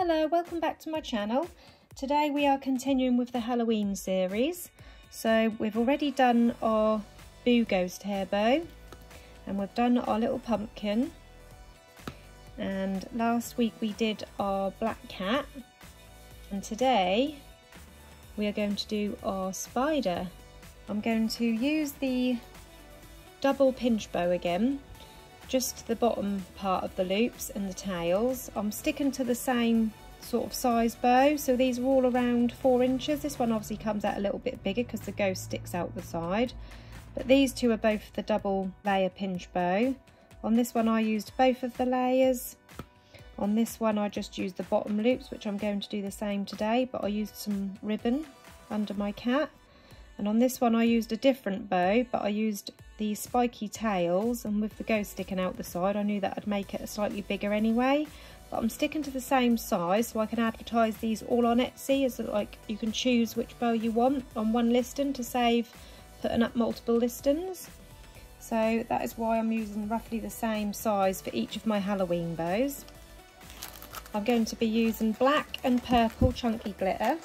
Hello, welcome back to my channel. Today we are continuing with the Halloween series. So we've already done our Boo Ghost hair bow and we've done our little pumpkin and last week we did our black cat and today we are going to do our spider. I'm going to use the double pinch bow again just the bottom part of the loops and the tails. I'm sticking to the same sort of size bow so these are all around four inches. This one obviously comes out a little bit bigger because the ghost sticks out the side. But these two are both the double layer pinch bow. On this one I used both of the layers. On this one I just used the bottom loops which I'm going to do the same today but I used some ribbon under my cat. And on this one I used a different bow but I used the spiky tails and with the ghost sticking out the side I knew that I'd make it a slightly bigger anyway. But I'm sticking to the same size so I can advertise these all on Etsy as like you can choose which bow you want on one listing to save putting up multiple listings. So that is why I'm using roughly the same size for each of my Halloween bows. I'm going to be using black and purple chunky glitter.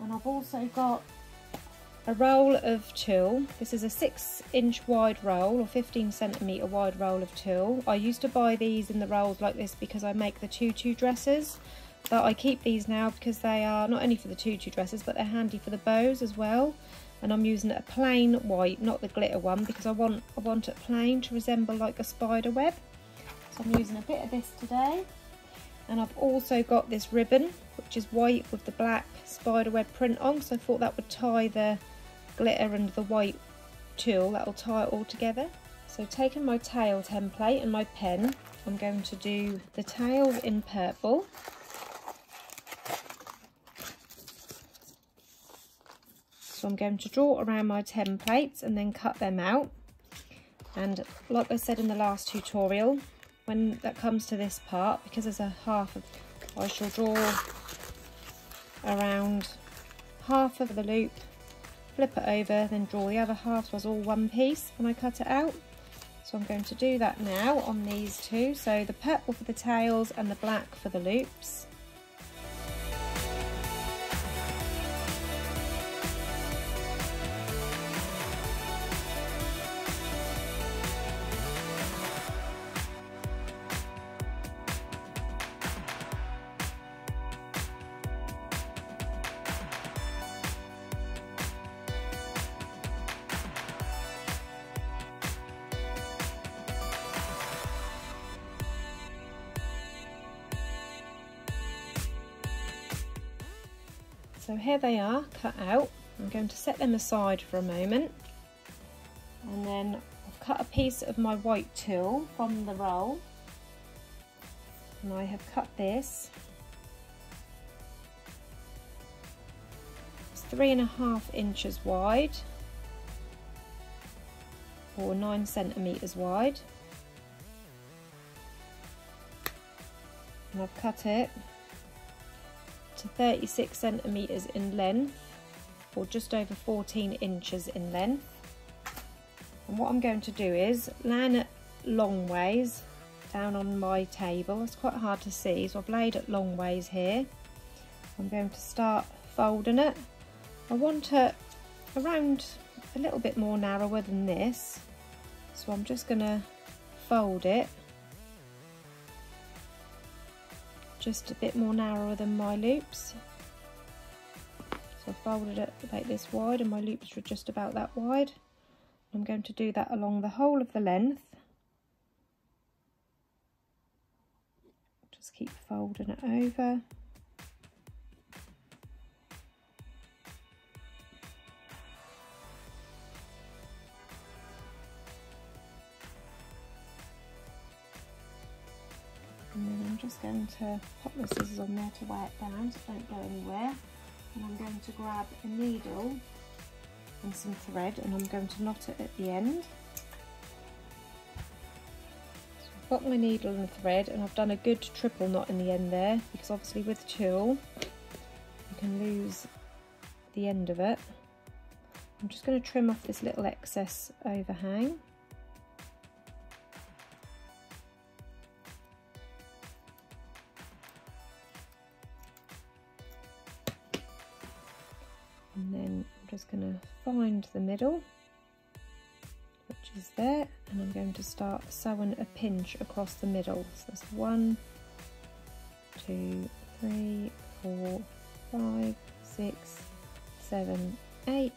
And I've also got a roll of tulle. This is a 6 inch wide roll or 15 centimetre wide roll of tulle. I used to buy these in the rolls like this because I make the tutu dresses but I keep these now because they are not only for the tutu dresses but they're handy for the bows as well and I'm using a plain white not the glitter one because I want I want it plain to resemble like a spider web so I'm using a bit of this today and I've also got this ribbon which is white with the black spider web print on so I thought that would tie the glitter and the white tulle that will tie it all together. So taking my tail template and my pen, I'm going to do the tail in purple. So I'm going to draw around my templates and then cut them out. And like I said in the last tutorial, when that comes to this part, because there's a half of, I shall draw around half of the loop flip it over, then draw the other half so all one piece when I cut it out. So I'm going to do that now on these two. So the purple for the tails and the black for the loops. So here they are cut out. I'm going to set them aside for a moment. And then I've cut a piece of my white tulle from the roll. And I have cut this. It's three and a half inches wide or nine centimetres wide. And I've cut it to 36 centimetres in length or just over 14 inches in length. And what I'm going to do is line it long ways down on my table. It's quite hard to see, so I've laid it long ways here. I'm going to start folding it. I want it around a little bit more narrower than this. So I'm just going to fold it just a bit more narrower than my loops. So I folded it about this wide and my loops were just about that wide. I'm going to do that along the whole of the length. Just keep folding it over. Just going to pop the scissors on there to weigh it down so it don't go anywhere. And I'm going to grab a needle and some thread and I'm going to knot it at the end. So I've got my needle and thread and I've done a good triple knot in the end there because obviously with tulle you can lose the end of it. I'm just going to trim off this little excess overhang to the middle which is there and I'm going to start sewing a pinch across the middle. So that's one two three four five six seven eight.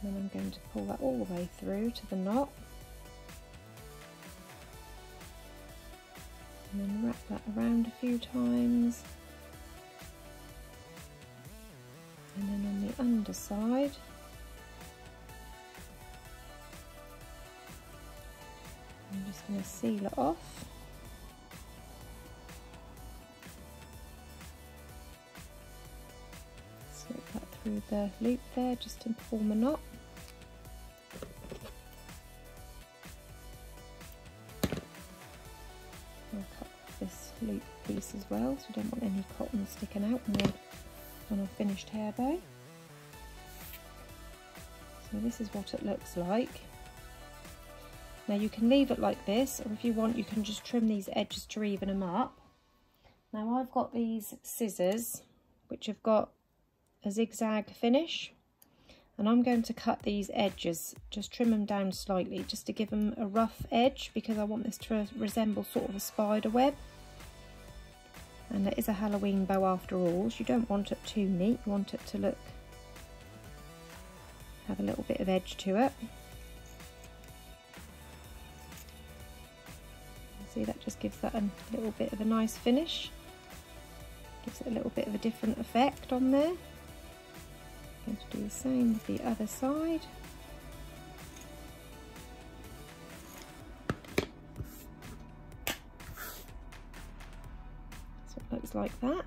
And then I'm going to pull that all the way through to the knot. And then wrap that around a few times. And then on the underside going to seal it off slip that through the loop there just to form a knot I'll cut this loop piece as well so I don't want any cotton sticking out on a finished hair bow. So this is what it looks like. Now you can leave it like this or if you want you can just trim these edges to even them up. Now I've got these scissors which have got a zigzag finish and I'm going to cut these edges, just trim them down slightly just to give them a rough edge because I want this to resemble sort of a spider web and it is a Halloween bow after all so you don't want it too neat you want it to look have a little bit of edge to it see that just gives that a little bit of a nice finish gives it a little bit of a different effect on there I'm going to do the same with the other side So it looks like that.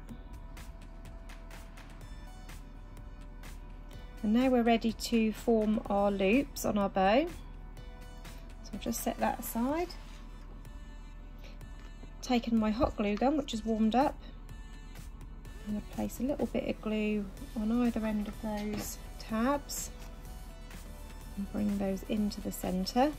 And now we're ready to form our loops on our bow. So I'll just set that aside. Taken my hot glue gun, which is warmed up. And I'm going to place a little bit of glue on either end of those tabs and bring those into the centre.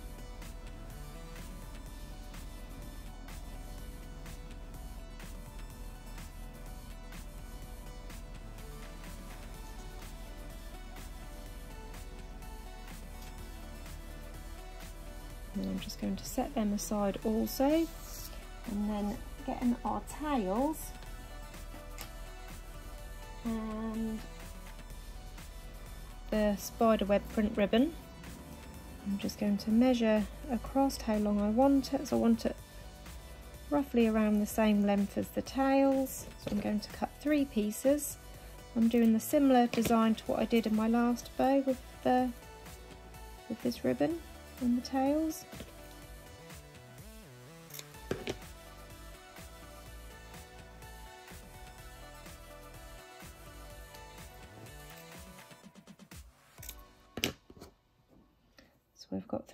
and I'm just going to set them aside also and then getting our tails and the spider web print ribbon. I'm just going to measure across how long I want it. So I want it roughly around the same length as the tails so I'm going to cut three pieces. I'm doing the similar design to what I did in my last bow with the with this ribbon on the tails.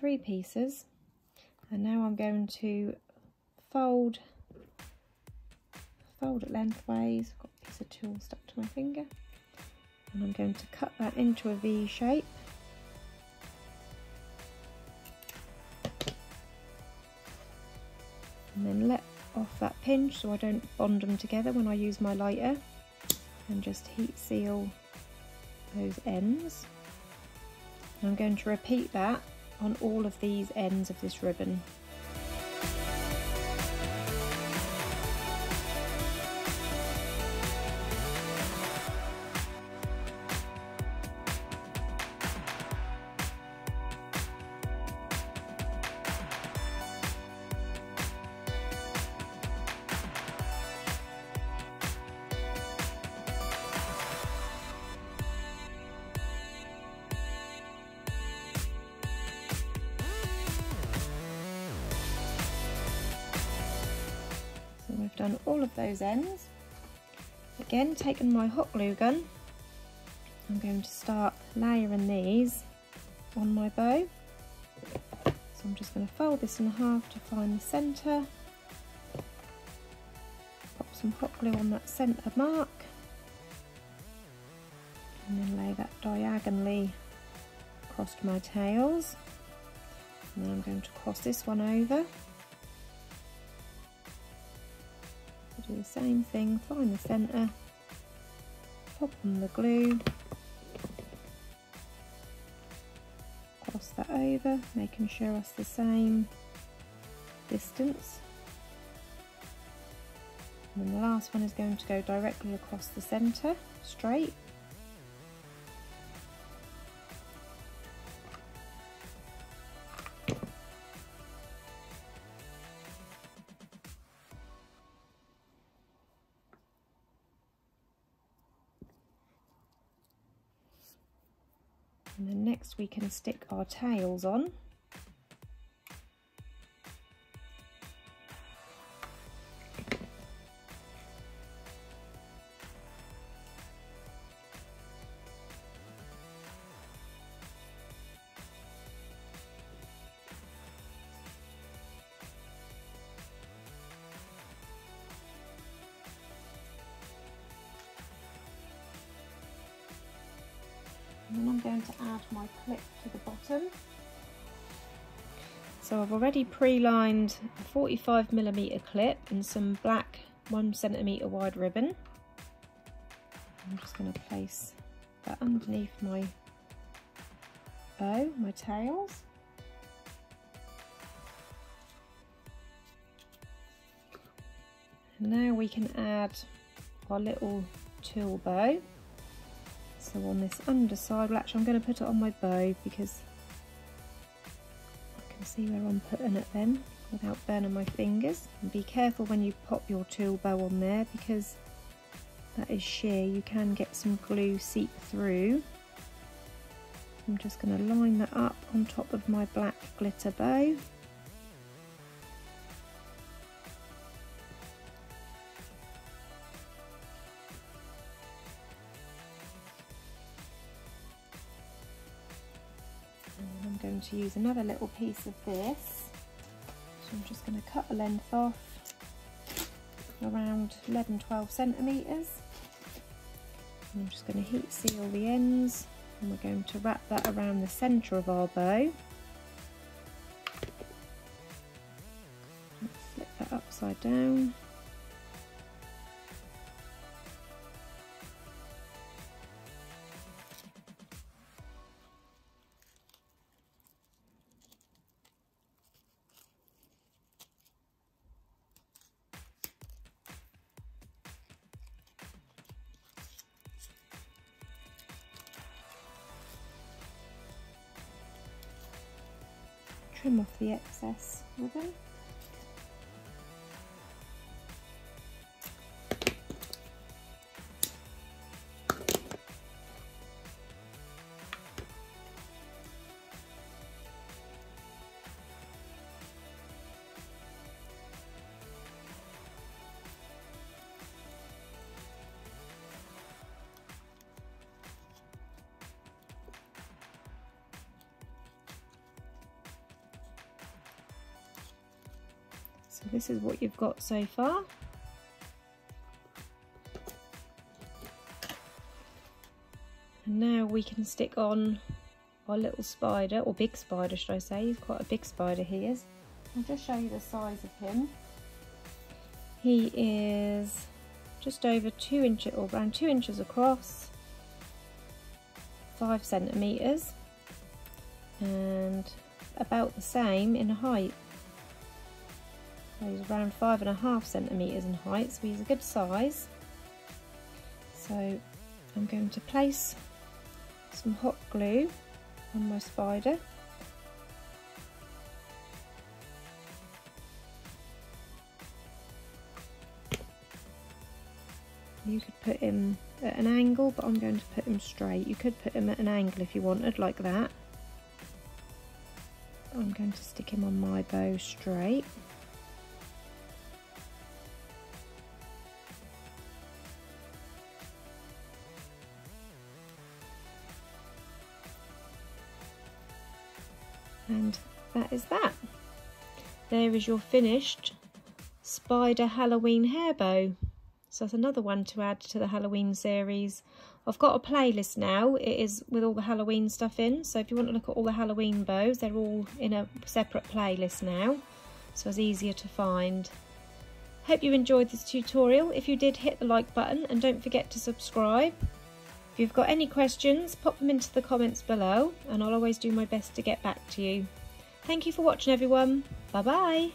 Three pieces. And now I'm going to fold fold it lengthways, I've got a piece of stuck to my finger. And I'm going to cut that into a V shape. And then let off that pinch so I don't bond them together when I use my lighter. And just heat seal those ends. And I'm going to repeat that on all of these ends of this ribbon. Done all of those ends. Again, taking my hot glue gun, I'm going to start layering these on my bow. So I'm just going to fold this in half to find the centre. Pop some hot glue on that centre mark. And then lay that diagonally across my tails. And then I'm going to cross this one over. do the same thing, find the centre, pop on the glue, cross that over, making sure that's the same distance. And then the last one is going to go directly across the centre, straight. And then next we can stick our tails on. And then I'm going to add my clip to the bottom. So I've already pre-lined a 45 millimeter clip and some black one centimeter wide ribbon. I'm just going to place that underneath my bow, my tails. And now we can add our little tulle bow so on this underside well actually I'm going to put it on my bow because I can see where I'm putting it then without burning my fingers. And be careful when you pop your tulle bow on there because that is sheer. You can get some glue seep through. I'm just going to line that up on top of my black glitter bow going to use another little piece of this. So I'm just going to cut the length off around 11-12 centimetres. I'm just going to heat seal the ends and we're going to wrap that around the centre of our bow. Let's flip that upside down. Trim off the excess ribbon. So this is what you've got so far. And now we can stick on our little spider, or big spider should I say, he's quite a big spider he is. I'll just show you the size of him. He is just over two inches, or around two inches across, five centimetres, and about the same in height. He's around five and a half centimetres in height, so he's a good size. So I'm going to place some hot glue on my spider. You could put him at an angle, but I'm going to put him straight. You could put him at an angle if you wanted, like that. I'm going to stick him on my bow straight. That is that. There is your finished spider Halloween hair bow. So that's another one to add to the Halloween series. I've got a playlist now. It is with all the Halloween stuff in. So if you want to look at all the Halloween bows, they're all in a separate playlist now. So it's easier to find. Hope you enjoyed this tutorial. If you did, hit the like button and don't forget to subscribe. If you've got any questions, pop them into the comments below and I'll always do my best to get back to you. Thank you for watching everyone. Bye bye.